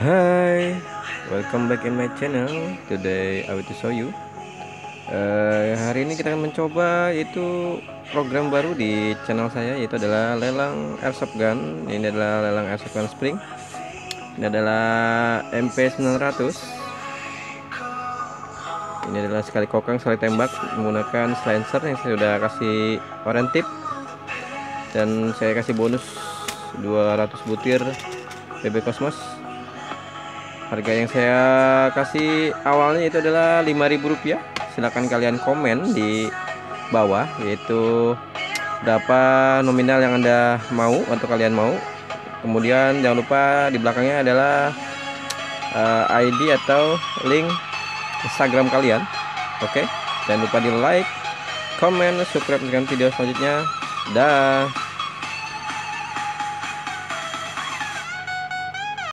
Hi, welcome back in my channel. Today I will to show you. Uh, hari ini kita akan mencoba itu program baru di channel saya yaitu adalah lelang airsoft gun. Ini adalah lelang airsoft gun spring. Ini adalah MP900. Ini adalah sekali kokang sekali tembak menggunakan silencer yang saya sudah kasih orange tip dan saya kasih bonus 200 butir BB Cosmos harga yang saya kasih awalnya itu adalah Rp5.000 silahkan kalian komen di bawah yaitu berapa nominal yang anda mau untuk kalian mau. Kemudian jangan lupa di belakangnya adalah uh, eh, ID atau link Instagram kalian. Oke? Okay? jangan lupa di like comment subscribe dengan video selanjutnya. Dah